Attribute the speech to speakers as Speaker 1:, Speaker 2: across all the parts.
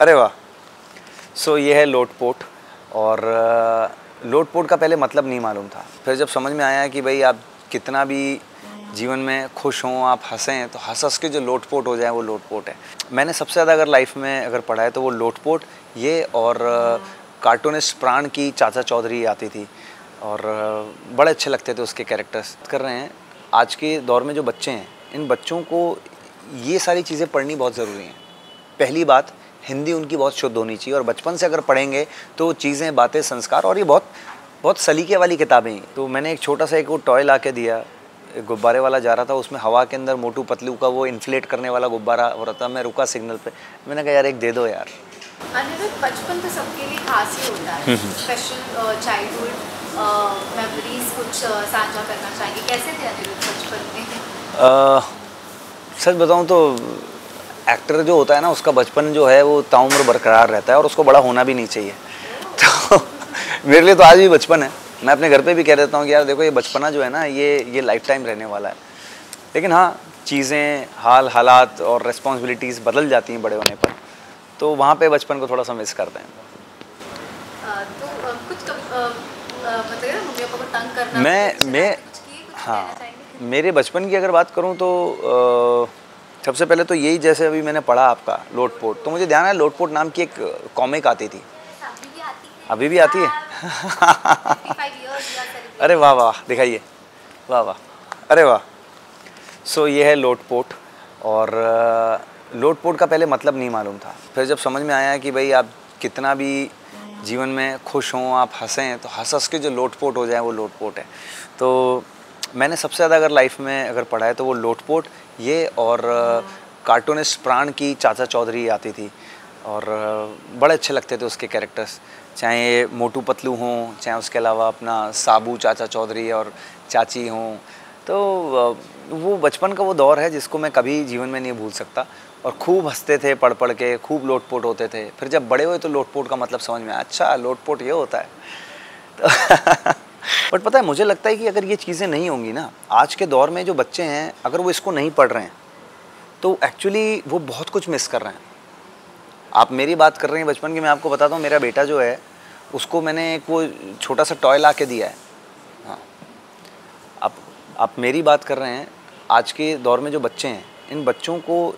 Speaker 1: अरे वाह। सो so, ये है लोटपोट और अ, लोटपोट का पहले मतलब नहीं मालूम था। फिर जब समझ में आया कि भाई आप कितना भी जीवन में खुश हों आप हंसें तो हंस हंस के जो लोटपोट हो जाए वो लोटपोट है। मैंने सबसे ज़्यादा अगर लाइफ में अगर पढ़ा है तो वो लोटपोट ये और कार्टूनिस्ट प्राण की चाचा चौधरी आती थी और बड़े अच्छे लगते थे उसके कैरेक्टर्स कर रहे हैं आज के दौर में जो बच्चे हैं इन बच्चों को ये सारी चीज़ें पढ़नी बहुत ज़रूरी हैं। पहली बात हिंदी उनकी बहुत शुद्ध होनी चाहिए और बचपन से अगर पढ़ेंगे तो चीज़ें बातें संस्कार और ये बहुत बहुत सलीके वाली किताबें हैं। तो मैंने एक छोटा सा एक वो टॉय ला के दिया गुब्बारे वाला जा रहा था उसमें हवा के अंदर मोटू पतलू का वो इन्फ्लेट करने वाला गुब्बारा हो रहा था मैं रुका सिग्नल पे। मैंने कहा यार एक दे दो यार।
Speaker 2: बचपन तो सबके लिए खास ही होता है। स्पेशल चाइल्डहुड मेमोरीज कुछ साझा करना चाहेंगे कैसे थे बचपन में?
Speaker 1: सच बताऊँ तो एक्टर जो होता है ना उसका बचपन जो है वो ताउम्र बरकरार रहता है और उसको बड़ा होना भी नहीं चाहिए। तो मेरे लिए तो आज भी बचपन है। मैं अपने घर पे भी कह देता हूँ कि यार देखो ये बचपना जो है ना ये ये लाइफ टाइम रहने वाला है। लेकिन हाँ चीज़ें हाल हालात और रिस्पॉन्सिबिलिटीज़ बदल जाती हैं बड़े होने पर। तो वहाँ पे बचपन को थोड़ा सा मिस करते हैं।
Speaker 2: तो कुछ मतलब
Speaker 1: मैं मैं हाँ मेरे बचपन की अगर बात करूँ तो अ, सबसे पहले तो यही जैसे अभी मैंने पढ़ा आपका लोटपोट। तो मुझे ध्यान है लोटपोट नाम की एक कॉमिक आती थी।
Speaker 2: अभी भी आती है?
Speaker 1: अभी भी आती
Speaker 2: 55 years you are celebrating.
Speaker 1: अरे वाह वाह दिखाइए। वाह वाह अरे वाह। सो ये है लोटपोट और लोटपोट का पहले मतलब नहीं मालूम था। फिर जब समझ में आया कि भाई आप कितना भी जीवन में खुश हों आप हंसें तो हंस हंस के जो लोटपोट हो जाए वो लोटपोट है। तो मैंने सबसे ज़्यादा अगर लाइफ में अगर पढ़ा है तो वो लोटपोट, ये और कार्टूनिस्ट प्राण की चाचा चौधरी आती थी। और बड़े अच्छे लगते थे उसके कैरेक्टर्स चाहे ये मोटू पतलू हों, चाहे उसके अलावा अपना साबू चाचा चौधरी और चाची हों। तो वो बचपन का वो दौर है जिसको मैं कभी जीवन में नहीं भूल सकता। और खूब हँसते थे पढ़ पढ़ के, खूब लोटपोट होते थे। फिर जब बड़े हुए तो लोटपोट का मतलब समझ में अच्छा लोटपोट ये होता है। बट पता है, मुझे लगता है कि अगर ये चीज़ें नहीं होंगी ना, आज के दौर में जो बच्चे हैं, अगर वो इसको नहीं पढ़ रहे हैं तो एक्चुअली वो बहुत कुछ मिस कर रहे हैं। आप मेरी बात कर रहे हैं बचपन की, मैं आपको बताता हूँ मेरा बेटा जो है, उसको मैंने एक वो छोटा सा टॉय ला के दिया है। हाँ। आप आप मेरी बात कर रहे हैं, आज के दौर में जो बच्चे हैं, इन बच्चों को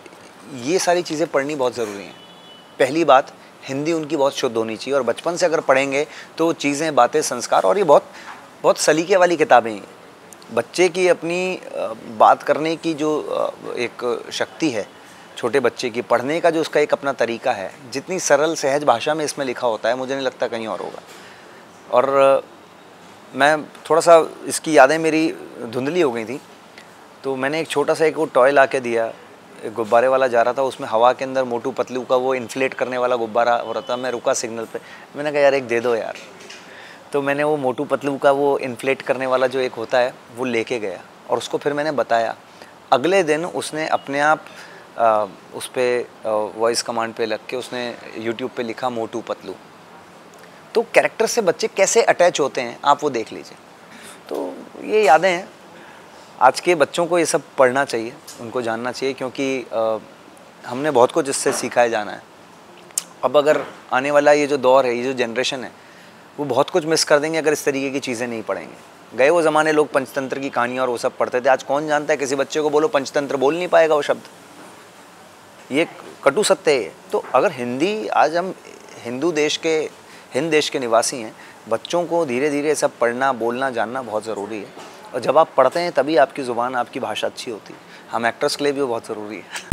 Speaker 1: ये सारी चीज़ें पढ़नी बहुत ज़रूरी हैं। पहली बात, हिंदी उनकी बहुत शुद्ध होनी चाहिए, और बचपन से अगर पढ़ेंगे तो चीज़ें, बातें, संस्कार, और ये बहुत बहुत सलीके वाली किताबें हैं। बच्चे की अपनी बात करने की जो एक शक्ति है, छोटे बच्चे की, पढ़ने का जो उसका एक अपना तरीका है, जितनी सरल सहज भाषा में इसमें लिखा होता है, मुझे नहीं लगता कहीं और होगा। और मैं थोड़ा सा इसकी यादें मेरी धुंधली हो गई थी तो मैंने एक छोटा सा एक वो टॉय ला के दिया, एक गुब्बारे वाला जा रहा था, उसमें हवा के अंदर मोटू पतलू का वो इन्फ्लेट करने वाला गुब्बारा हो रहा था, मैं रुका सिग्नल पे, मैंने कहा, यार, एक दे दो यार। तो मैंने वो मोटू पतलू का वो इन्फ्लेट करने वाला जो एक होता है वो लेके गया और उसको फिर मैंने बताया। अगले दिन उसने अपने आप आ, उस पर वॉइस कमांड पे लग के उसने यूट्यूब पे लिखा मोटू पतलू। तो कैरेक्टर से बच्चे कैसे अटैच होते हैं आप वो देख लीजिए। तो ये यादें हैं। आज के बच्चों को ये सब पढ़ना चाहिए उनको जानना चाहिए क्योंकि अ, हमने बहुत कुछ इससे सीखा है जाना है। अब अगर आने वाला ये जो दौर है ये जो जनरेशन है वो बहुत कुछ मिस कर देंगे अगर इस तरीके की चीज़ें नहीं पढ़ेंगे। गए वो ज़माने लोग पंचतंत्र की कहानियाँ और वो सब पढ़ते थे। आज कौन जानता है? किसी बच्चे को बोलो, पंचतंत्र बोल नहीं पाएगा वो शब्द। ये कटु सत्य है तो अगर हिंदी, आज हम हिंदू देश के, हिंद देश के निवासी हैं, बच्चों को धीरे धीरे सब पढ़ना, बोलना, जानना बहुत ज़रूरी है। और जब आप पढ़ते हैं, तभी आपकी ज़ुबान, आपकी भाषा अच्छी होती है। हम एक्टर्स के लिए भी वो बहुत ज़रूरी है।